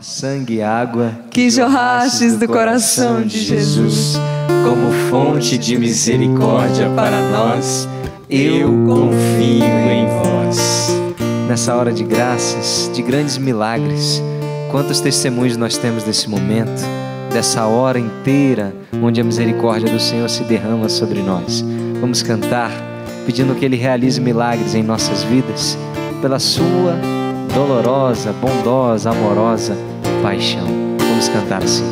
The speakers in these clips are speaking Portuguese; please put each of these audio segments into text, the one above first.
sangue e água que jorrastes do coração de Jesus, como fonte de misericórdia para nós, eu confio em vós. Nessa hora de graças, de grandes milagres, quantos testemunhos nós temos desse momento, dessa hora inteira onde a misericórdia do Senhor se derrama sobre nós. Vamos cantar pedindo que Ele realize milagres em nossas vidas, pela Sua dolorosa, bondosa, amorosa paixão. Vamos cantar assim.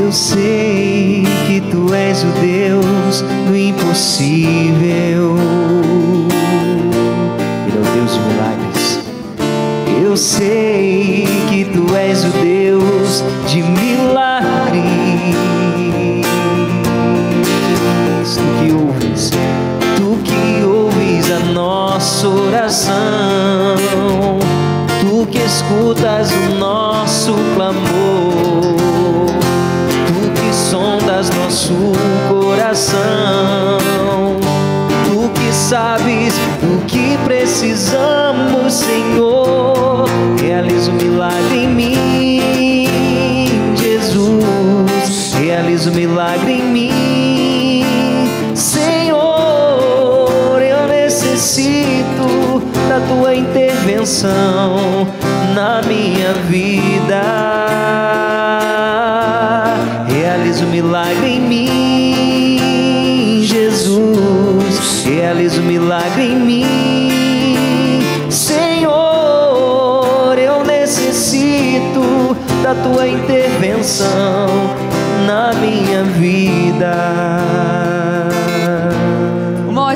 Eu sei que tu és o Deus do impossível. É o Deus de milagres. Eu sei que tu és o Deus de milagres. Escutas o nosso clamor, tu que sondas nosso coração, tu que sabes o que precisamos, Senhor, realiza o um milagre em mim, Jesus, realiza o um milagre em mim, Senhor, eu necessito da tua intervenção na minha vida. Realiza o um milagre em mim, Jesus. Realiza o um milagre em mim, Senhor. Eu necessito da tua intervenção na minha vida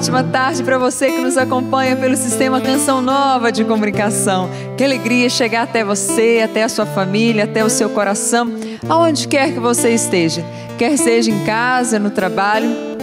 ótima tarde para você que nos acompanha pelo sistema Canção Nova de Comunicação. Que alegria chegar até você, até a sua família, até o seu coração, aonde quer que você esteja, quer seja em casa, no trabalho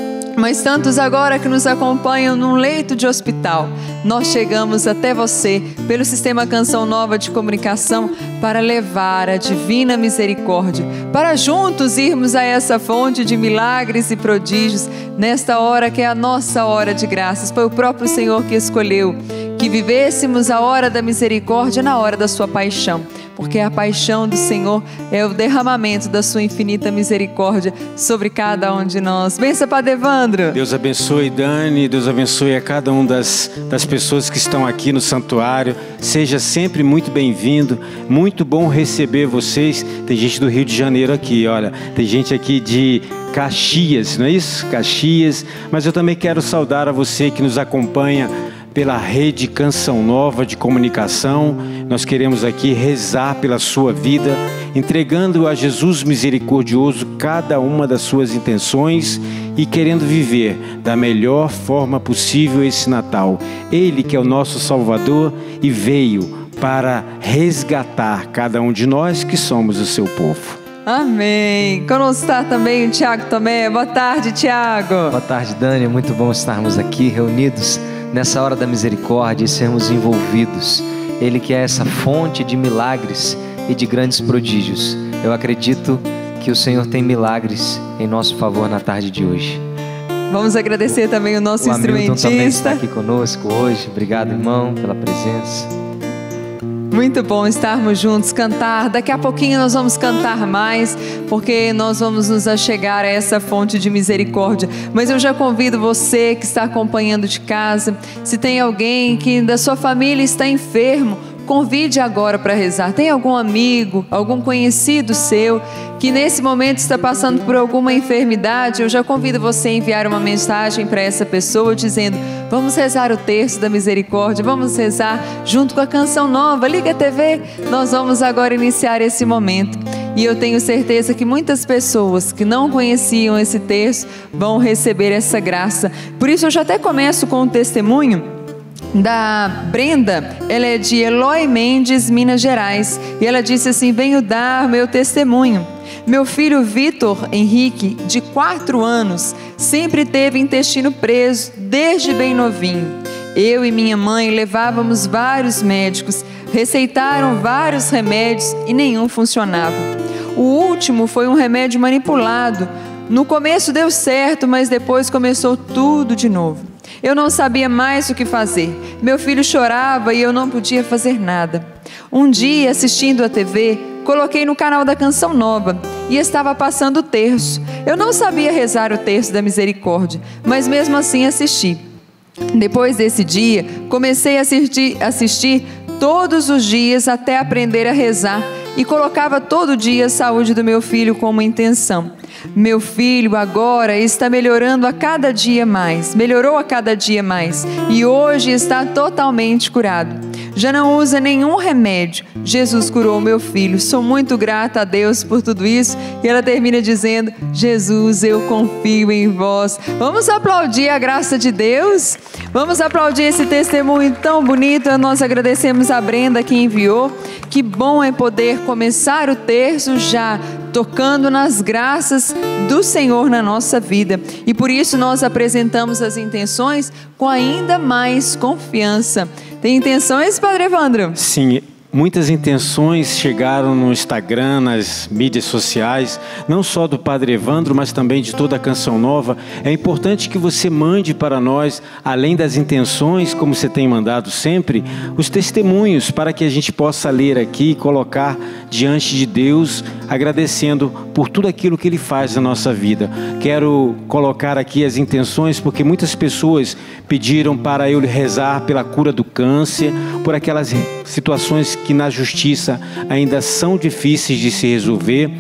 mas tantos agora que nos acompanham num leito de hospital. Nós chegamos até você pelo sistema Canção Nova de Comunicação para levar a divina misericórdia, para juntos irmos a essa fonte de milagres e prodígios nesta hora que é a nossa hora de graças. Foi o próprio Senhor que escolheu que vivêssemos a hora da misericórdia na hora da sua paixão porque a paixão do Senhor é o derramamento da sua infinita misericórdia sobre cada um de nós. Bença, Padre Evandro. Deus abençoe Dani, Deus abençoe a cada um das, das pessoas que estão aqui no santuário. Seja sempre muito bem-vindo, muito bom receber vocês. Tem gente do Rio de Janeiro aqui, olha, tem gente aqui de Caxias, não é isso? Caxias. Mas eu também quero saudar a você que nos acompanha pela rede Canção Nova de Comunicação. Nós queremos aqui rezar pela sua vida, entregando a Jesus misericordioso cada uma das suas intenções e querendo viver da melhor forma possível esse Natal. Ele que é o nosso Salvador e veio para resgatar cada um de nós que somos o seu povo. Amém. Conosco está também o Tiago Tomé. Boa tarde, Tiago. Boa tarde, Dani. Muito bom estarmos aqui reunidos nessa hora da misericórdia e sermos envolvidos. Ele que é essa fonte de milagres e de grandes prodígios. Eu acredito que o Senhor tem milagres em nosso favor na tarde de hoje. Vamos agradecer também o nosso o instrumentista. também está aqui conosco hoje. Obrigado, irmão, pela presença. Muito bom estarmos juntos, cantar. Daqui a pouquinho nós vamos cantar mais, porque nós vamos nos achegar a essa fonte de misericórdia. Mas eu já convido você que está acompanhando de casa, se tem alguém que da sua família está enfermo, convide agora para rezar. Tem algum amigo, algum conhecido seu que nesse momento está passando por alguma enfermidade? Eu já convido você a enviar uma mensagem para essa pessoa dizendo: Vamos rezar o terço da misericórdia, vamos rezar junto com a canção nova. Liga a TV, nós vamos agora iniciar esse momento. E eu tenho certeza que muitas pessoas que não conheciam esse texto vão receber essa graça. Por isso eu já até começo com um testemunho da Brenda, ela é de Eloy Mendes, Minas Gerais, e ela disse assim: Venho dar meu testemunho. Meu filho Vitor Henrique, de 4 anos, sempre teve intestino preso desde bem novinho. Eu e minha mãe levávamos vários médicos, receitaram vários remédios e nenhum funcionava. O último foi um remédio manipulado. No começo deu certo, mas depois começou tudo de novo. Eu não sabia mais o que fazer. Meu filho chorava e eu não podia fazer nada. Um dia, assistindo a TV, coloquei no canal da Canção Nova e estava passando o terço. Eu não sabia rezar o terço da misericórdia, mas mesmo assim assisti. Depois desse dia, comecei a assistir, assistir todos os dias até aprender a rezar e colocava todo dia a saúde do meu filho como intenção. Meu filho agora está melhorando a cada dia mais, melhorou a cada dia mais e hoje está totalmente curado. Já não usa nenhum remédio. Jesus curou meu filho. Sou muito grata a Deus por tudo isso. E ela termina dizendo: Jesus, eu confio em vós. Vamos aplaudir a graça de Deus? Vamos aplaudir esse testemunho tão bonito. Nós agradecemos a Brenda que enviou. Que bom é poder começar o terço já tocando nas graças do Senhor na nossa vida. E por isso nós apresentamos as intenções com ainda mais confiança. Tem intenções, Padre Evandro? Sim, Muitas intenções chegaram no Instagram, nas mídias sociais, não só do Padre Evandro, mas também de toda a Canção Nova. É importante que você mande para nós, além das intenções, como você tem mandado sempre, os testemunhos para que a gente possa ler aqui e colocar diante de Deus, agradecendo por tudo aquilo que Ele faz na nossa vida. Quero colocar aqui as intenções porque muitas pessoas pediram para eu rezar pela cura do câncer, por aquelas situações que na justiça ainda são difíceis de se resolver,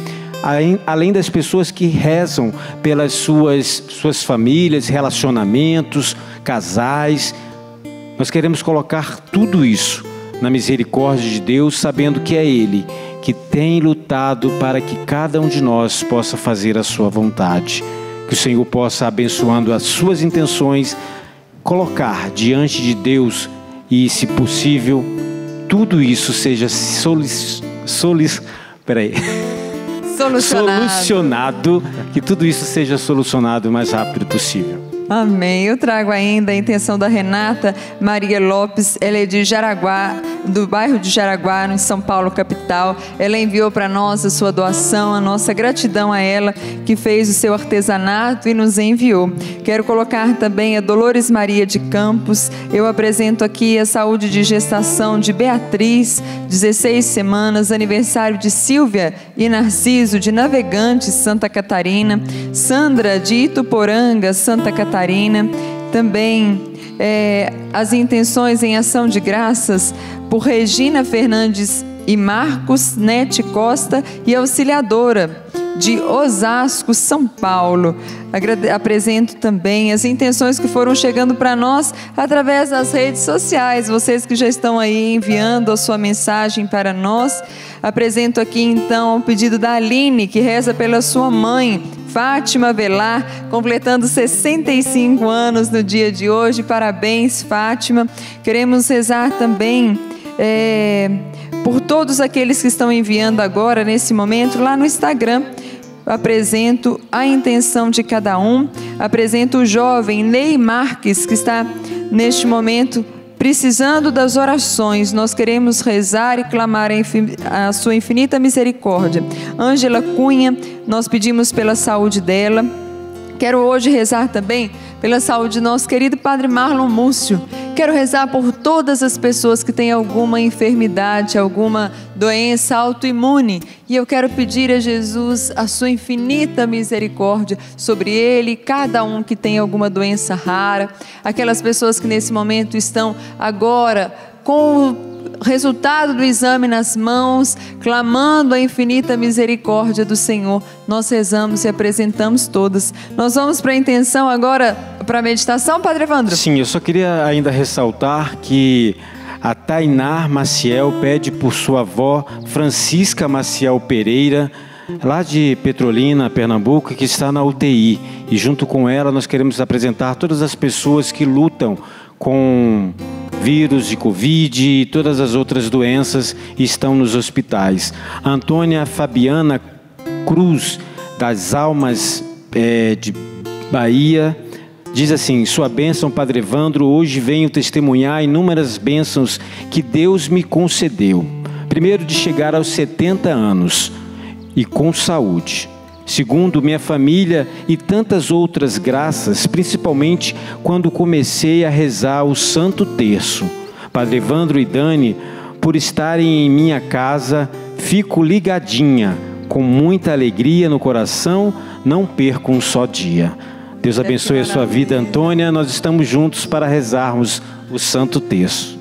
além das pessoas que rezam pelas suas, suas famílias, relacionamentos, casais. Nós queremos colocar tudo isso na misericórdia de Deus, sabendo que é Ele que tem lutado para que cada um de nós possa fazer a sua vontade. Que o Senhor possa, abençoando as suas intenções, colocar diante de Deus e, se possível, tudo isso seja solis, solis, peraí. Solucionado. solucionado, que tudo isso seja solucionado o mais rápido possível. Amém. Eu trago ainda a intenção da Renata Maria Lopes, ela é de Jaraguá, do bairro de Jaraguá, em São Paulo, capital. Ela enviou para nós a sua doação, a nossa gratidão a ela, que fez o seu artesanato e nos enviou. Quero colocar também a Dolores Maria de Campos. Eu apresento aqui a saúde de gestação de Beatriz, 16 semanas, aniversário de Silvia e Narciso, de Navegantes, Santa Catarina. Sandra, de Ituporanga, Santa Catarina. Catarina, também é, as intenções em ação de graças por Regina Fernandes e Marcos Nete Costa e auxiliadora de Osasco, São Paulo. Apresento também as intenções que foram chegando para nós através das redes sociais. Vocês que já estão aí enviando a sua mensagem para nós. Apresento aqui então o pedido da Aline, que reza pela sua mãe, Fátima Velar, completando 65 anos no dia de hoje. Parabéns, Fátima. Queremos rezar também. É, por todos aqueles que estão enviando agora, nesse momento, lá no Instagram. Apresento a intenção de cada um. Apresento o jovem Ney Marques, que está neste momento precisando das orações, nós queremos rezar e clamar a sua infinita misericórdia. Ângela Cunha, nós pedimos pela saúde dela. Quero hoje rezar também pela saúde do nosso querido Padre Marlon Múcio. Quero rezar por todas as pessoas que têm alguma enfermidade, alguma doença autoimune. E eu quero pedir a Jesus a sua infinita misericórdia sobre ele, cada um que tem alguma doença rara, aquelas pessoas que nesse momento estão agora com resultado do exame nas mãos, clamando a infinita misericórdia do Senhor. Nós rezamos e apresentamos todas. Nós vamos para a intenção agora, para a meditação, Padre Evandro? Sim, eu só queria ainda ressaltar que a Tainá Maciel pede por sua avó Francisca Maciel Pereira, lá de Petrolina, Pernambuco, que está na UTI. E junto com ela nós queremos apresentar todas as pessoas que lutam com vírus de Covid e todas as outras doenças estão nos hospitais. Antônia Fabiana Cruz, das Almas é, de Bahia, diz assim: Sua bênção, Padre Evandro, hoje venho testemunhar inúmeras bênçãos que Deus me concedeu. Primeiro, de chegar aos 70 anos e com saúde segundo minha família e tantas outras graças, principalmente quando comecei a rezar o Santo Terço. Padre Evandro e Dani, por estarem em minha casa, fico ligadinha, com muita alegria no coração, não perco um só dia. Deus abençoe a sua vida, Antônia. Nós estamos juntos para rezarmos o Santo Terço.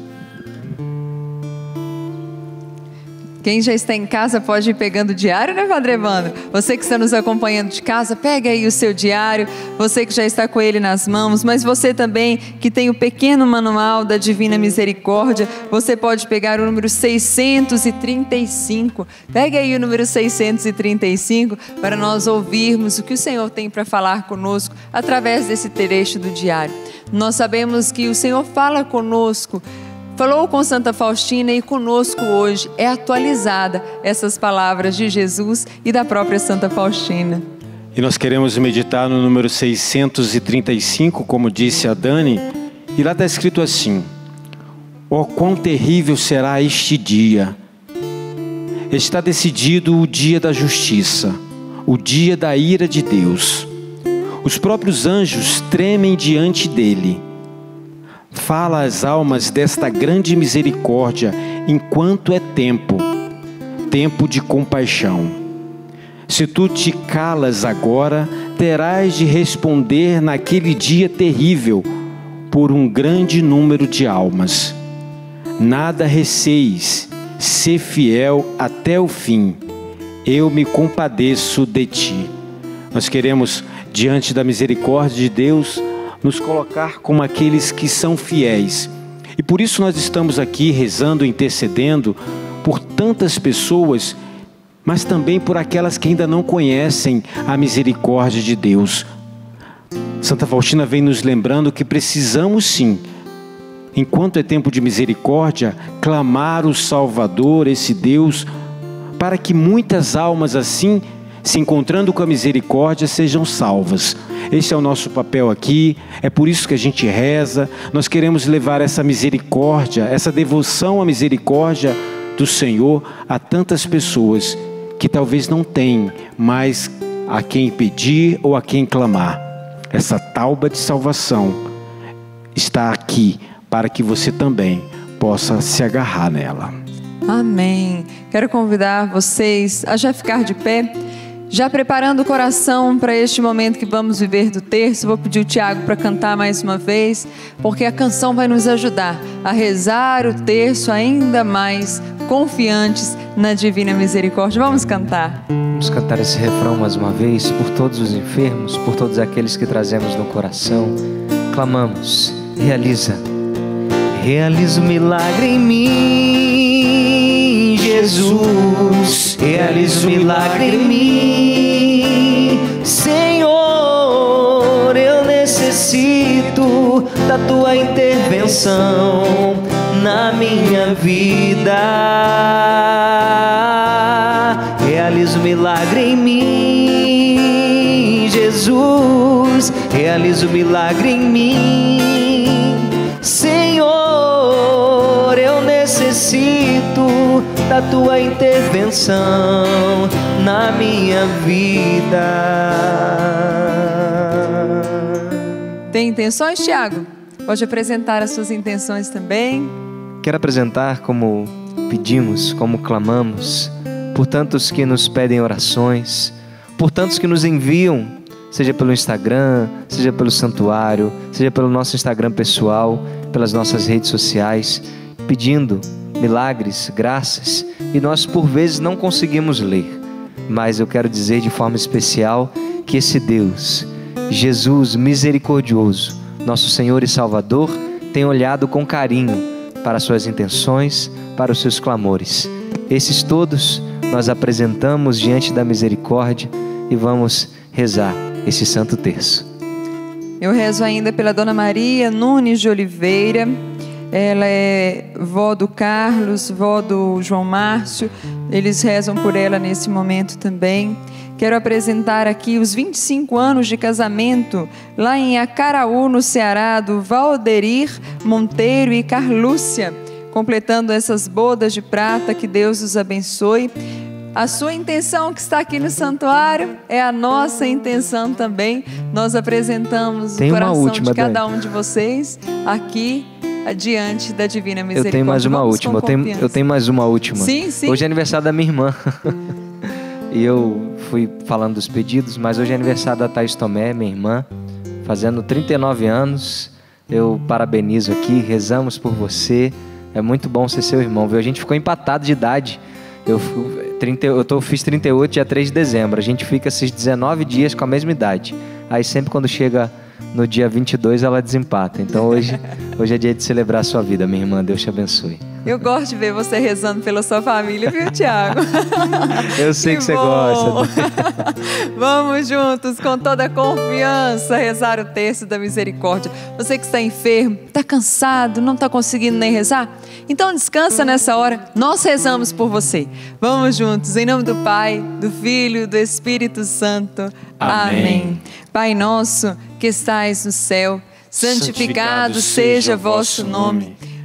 Quem já está em casa pode ir pegando o diário, né, Padre Evandro? Você que está nos acompanhando de casa, pega aí o seu diário. Você que já está com ele nas mãos, mas você também que tem o pequeno manual da Divina Misericórdia, você pode pegar o número 635. Pega aí o número 635 para nós ouvirmos o que o Senhor tem para falar conosco através desse trecho do diário. Nós sabemos que o Senhor fala conosco falou com Santa Faustina e conosco hoje é atualizada essas palavras de Jesus e da própria Santa Faustina. E nós queremos meditar no número 635, como disse a Dani, e lá está escrito assim: Oh, quão terrível será este dia! Está decidido o dia da justiça, o dia da ira de Deus. Os próprios anjos tremem diante dele Fala às almas desta grande misericórdia enquanto é tempo, tempo de compaixão. Se tu te calas agora, terás de responder naquele dia terrível por um grande número de almas. Nada receis, se fiel até o fim. Eu me compadeço de ti. Nós queremos, diante da misericórdia de Deus, nos colocar como aqueles que são fiéis. E por isso nós estamos aqui rezando, intercedendo por tantas pessoas, mas também por aquelas que ainda não conhecem a misericórdia de Deus. Santa Faustina vem nos lembrando que precisamos sim, enquanto é tempo de misericórdia, clamar o Salvador, esse Deus, para que muitas almas assim, se encontrando com a misericórdia, sejam salvas. Esse é o nosso papel aqui, é por isso que a gente reza. Nós queremos levar essa misericórdia, essa devoção à misericórdia do Senhor a tantas pessoas que talvez não têm mais a quem pedir ou a quem clamar. Essa tauba de salvação está aqui para que você também possa se agarrar nela. Amém. Quero convidar vocês a já ficar de pé. Já preparando o coração para este momento que vamos viver do terço, vou pedir o Tiago para cantar mais uma vez, porque a canção vai nos ajudar a rezar o terço ainda mais confiantes na divina misericórdia. Vamos cantar. Vamos cantar esse refrão mais uma vez por todos os enfermos, por todos aqueles que trazemos no coração. Clamamos, realiza, realiza o milagre em mim, Jesus realiza o milagre em mim. Senhor, eu necessito da tua intervenção na minha vida. Realiza o milagre em mim, Jesus. Realiza o milagre em mim, da tua intervenção na minha vida. Tem intenções, Tiago? Pode apresentar as suas intenções também. Quero apresentar como pedimos, como clamamos, por tantos que nos pedem orações, por tantos que nos enviam, seja pelo Instagram, seja pelo santuário, seja pelo nosso Instagram pessoal, pelas nossas redes sociais, pedindo milagres, graças, e nós por vezes não conseguimos ler. Mas eu quero dizer de forma especial que esse Deus, Jesus misericordioso, nosso Senhor e Salvador, tem olhado com carinho para suas intenções, para os seus clamores. Esses todos nós apresentamos diante da misericórdia e vamos rezar esse santo terço. Eu rezo ainda pela Dona Maria Nunes de Oliveira, ela é vó do Carlos, vó do João Márcio. Eles rezam por ela nesse momento também. Quero apresentar aqui os 25 anos de casamento lá em Acaraú, no Ceará, do Valderir Monteiro e Carlúcia, completando essas bodas de prata. Que Deus os abençoe. A sua intenção que está aqui no santuário é a nossa intenção também. Nós apresentamos Tem o coração última, de cada um de vocês aqui adiante da divina misericórdia. Eu tenho mais uma Vamos última. Eu tenho, eu tenho mais uma última. Sim, sim. Hoje é aniversário da minha irmã. e eu fui falando dos pedidos, mas hoje é aniversário da Thaís Tomé, minha irmã, fazendo 39 anos. Eu parabenizo aqui, rezamos por você. É muito bom ser seu irmão, viu? A gente ficou empatado de idade. Eu, fu- 30, eu tô, fiz 38 dia 3 de dezembro. A gente fica esses 19 dias com a mesma idade. Aí sempre quando chega no dia 22 ela desempata. Então hoje, hoje é dia de celebrar a sua vida, minha irmã. Deus te abençoe. Eu gosto de ver você rezando pela sua família, viu, Tiago? Eu sei que, você bom. gosta. Vamos juntos, com toda a confiança, rezar o terço da misericórdia. Você que está enfermo, está cansado, não está conseguindo nem rezar? Então descansa nessa hora, nós rezamos por você. Vamos juntos, em nome do Pai, do Filho, do Espírito Santo. Amém. Pai nosso que estais no céu, santificado seja vosso nome.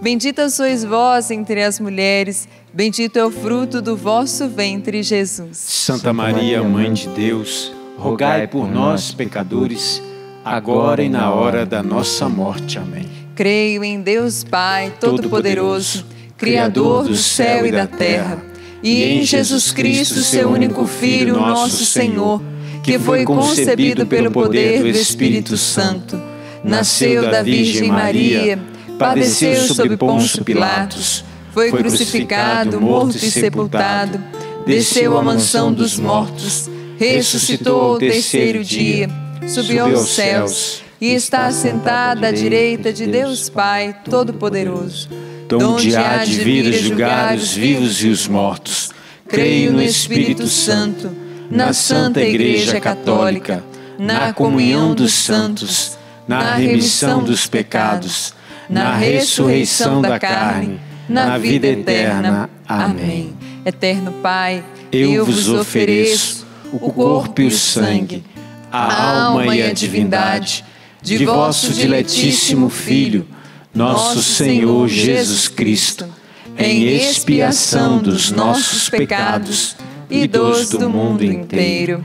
Bendita sois vós entre as mulheres, bendito é o fruto do vosso ventre, Jesus. Santa Maria, Mãe de Deus, rogai por nós, pecadores, agora e na hora da nossa morte. Amém. Creio em Deus Pai Todo-Poderoso, Criador do céu e da terra, e em Jesus Cristo, seu único Filho, nosso Senhor, que foi concebido pelo poder do Espírito Santo, nasceu da Virgem Maria, padeceu sob Pôncio Pilatos, foi crucificado, morto e sepultado, desceu à mansão dos mortos, ressuscitou ao terceiro dia, subiu aos céus e está assentado à direita de Deus Pai Todo-Poderoso. Donde há de vir julgar os vivos e os mortos. Creio no Espírito Santo, na Santa Igreja Católica, na comunhão dos santos, na remissão dos pecados, na ressurreição da carne, na vida eterna. Amém. Eterno Pai, Eu vos ofereço o corpo e o sangue, a alma e a divindade de vosso diletíssimo Filho, nosso Senhor Jesus Cristo, em expiação dos nossos pecados e dos do mundo inteiro.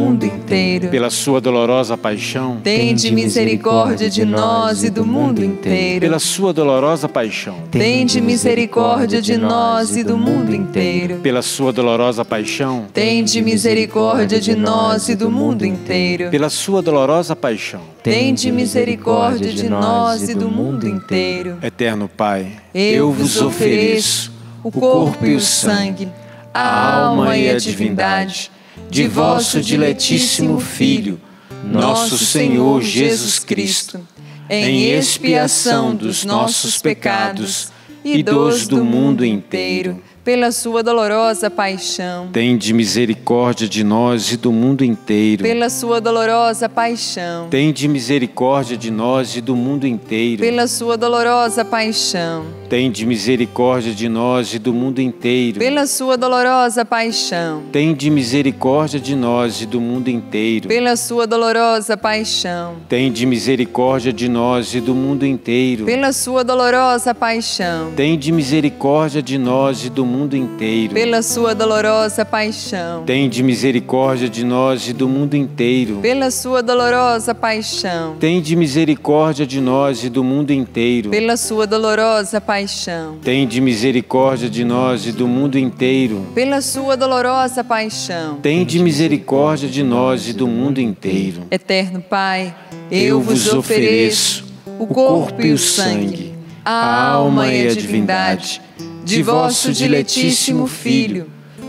inteiro. pela sua dolorosa paixão, Tende misericórdia de nós e do mundo inteiro. pela sua dolorosa paixão, Tende misericórdia de nós e do mundo inteiro. pela sua dolorosa paixão, Tende misericórdia de nós e do mundo inteiro. pela sua dolorosa paixão. Tende misericórdia de nós e do mundo inteiro. Eterno Pai, Eu vos ofereço o corpo e o sangue, a alma e a divindade de vosso diletíssimo Filho, nosso Senhor Jesus Cristo, em expiação dos nossos pecados e dos do mundo inteiro, pela sua dolorosa paixão. tende misericórdia de nós e do mundo inteiro. Pela sua dolorosa paixão. Tende misericórdia de nós e do mundo inteiro. Pela sua dolorosa paixão. Tende misericórdia de nós e do mundo inteiro. Pela sua dolorosa paixão. Tende misericórdia de nós e do mundo inteiro. Pela sua dolorosa paixão. Tende misericórdia de nós e do mundo inteiro. Pela sua dolorosa paixão. Tende misericórdia de nós e do mundo inteiro. Pela sua dolorosa paixão. Tende misericórdia de nós e do mundo inteiro. Pela sua dolorosa paixão. Tende misericórdia de nós e do mundo inteiro. Pela sua dolorosa paixão. Tende misericórdia de nós e do mundo inteiro. Pela sua dolorosa paixão. Tende misericórdia de nós e do mundo inteiro. Eterno Pai, eu vos ofereço o corpo e o sangue, a alma e a divindade de vosso diletíssimo Filho,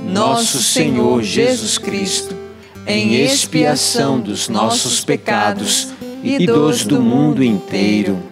nosso Senhor Jesus Cristo, em expiação dos nossos pecados e dos do mundo inteiro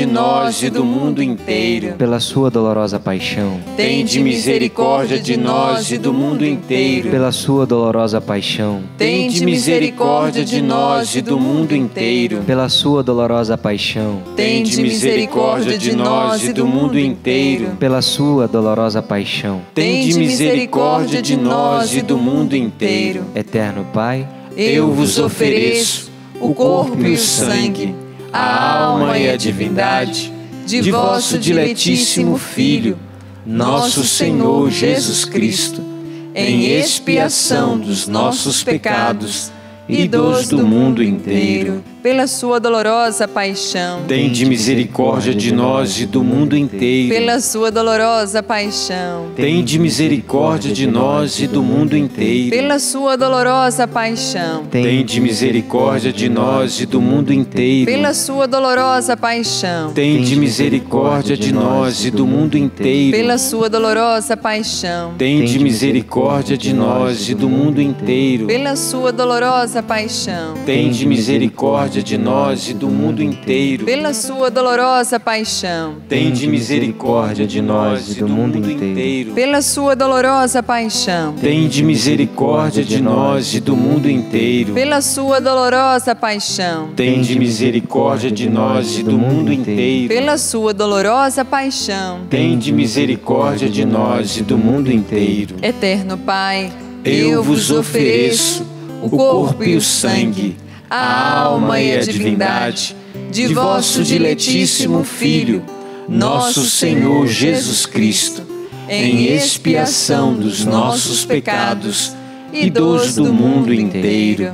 de nós e do mundo inteiro. Pela sua dolorosa paixão. Tende misericórdia de nós e do mundo inteiro. Pela sua dolorosa paixão. Tende misericórdia de nós e do mundo inteiro. Pela sua dolorosa paixão. Tende misericórdia de nós e do mundo inteiro. Pela sua dolorosa paixão. Tende misericórdia de nós e do mundo inteiro. Eterno Pai, eu vos ofereço o corpo e o sangue a alma e a divindade de vosso diletíssimo Filho, nosso Senhor Jesus Cristo, em expiação dos nossos pecados e dos do mundo inteiro pela sua dolorosa paixão. Tende misericórdia de nós e do mundo inteiro. Pela sua dolorosa paixão. Tende misericórdia de nós e do mundo inteiro. Pela sua dolorosa paixão. Tende misericórdia de nós e do mundo inteiro. Pela sua dolorosa paixão. Tende misericórdia de nós e do mundo inteiro. Pela sua dolorosa paixão. Tende misericórdia de nós e do mundo inteiro. Pela sua dolorosa paixão. Tende misericórdia misericórdia de nós e do mundo inteiro. Pela sua dolorosa paixão. Tende misericórdia de nós e do mundo inteiro. Pela sua dolorosa paixão. Tende misericórdia de nós e do mundo inteiro. Pela sua dolorosa paixão. Tende misericórdia de nós e do mundo inteiro. Pela sua dolorosa paixão. Tende misericórdia de nós e do mundo inteiro. Eterno Pai, eu vos ofereço o corpo e o sangue a alma e a divindade de vosso diletíssimo Filho, nosso Senhor Jesus Cristo, em expiação dos nossos pecados e dos do mundo inteiro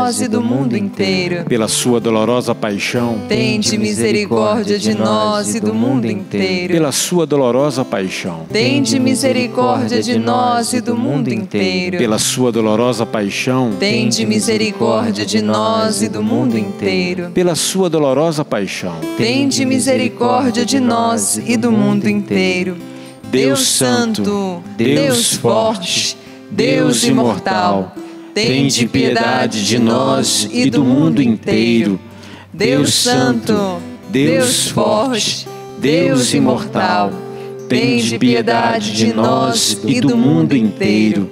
nós e do mundo inteiro. Pela sua dolorosa paixão, tende misericórdia de nós e do mundo inteiro. Pela sua dolorosa paixão, tende misericórdia de nós e do mundo inteiro. Pela sua dolorosa paixão, tende misericórdia de nós e do mundo inteiro. Pela sua dolorosa paixão, tende misericórdia de nós e do mundo inteiro. Deus Santo, Deus Forte, Deus Imortal, Tende piedade de nós e do mundo inteiro. Deus Santo, Deus Forte, Deus Imortal, tende piedade de nós e do mundo inteiro.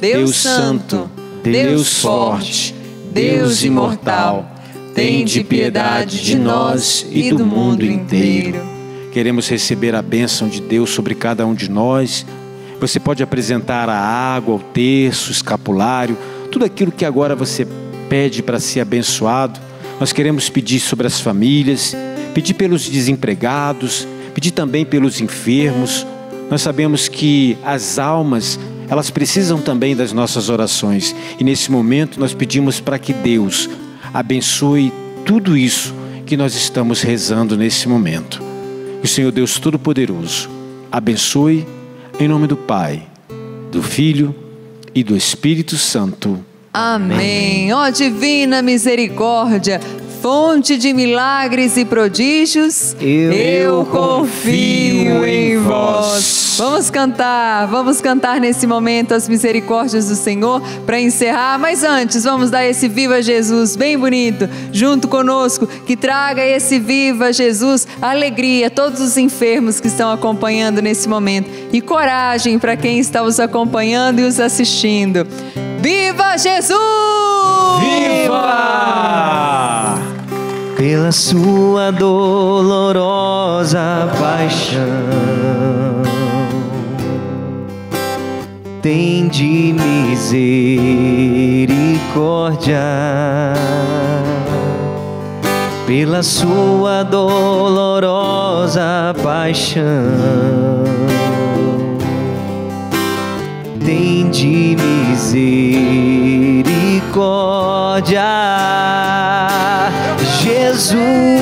Deus Santo, Deus Forte, Deus Imortal, tende piedade de nós e do mundo inteiro. Queremos receber a bênção de Deus sobre cada um de nós. Você pode apresentar a água, o terço, o escapulário tudo aquilo que agora você pede para ser abençoado. Nós queremos pedir sobre as famílias, pedir pelos desempregados, pedir também pelos enfermos. Nós sabemos que as almas, elas precisam também das nossas orações. E nesse momento nós pedimos para que Deus abençoe tudo isso que nós estamos rezando nesse momento. Que o Senhor Deus Todo-Poderoso abençoe em nome do Pai, do Filho e do Espírito Santo. Amém. Ó oh, divina misericórdia, fonte de milagres e prodígios, Eu confio em vós. Vamos cantar, vamos cantar nesse momento as misericórdias do Senhor para encerrar, mas antes vamos dar esse Viva Jesus bem bonito, junto conosco, que traga esse Viva Jesus alegria a todos os enfermos que estão acompanhando nesse momento e coragem para quem está os acompanhando e os assistindo. Viva Jesus! Viva! Pela sua dolorosa paixão. Tende misericórdia pela sua dolorosa paixão. Tende misericórdia, Jesus,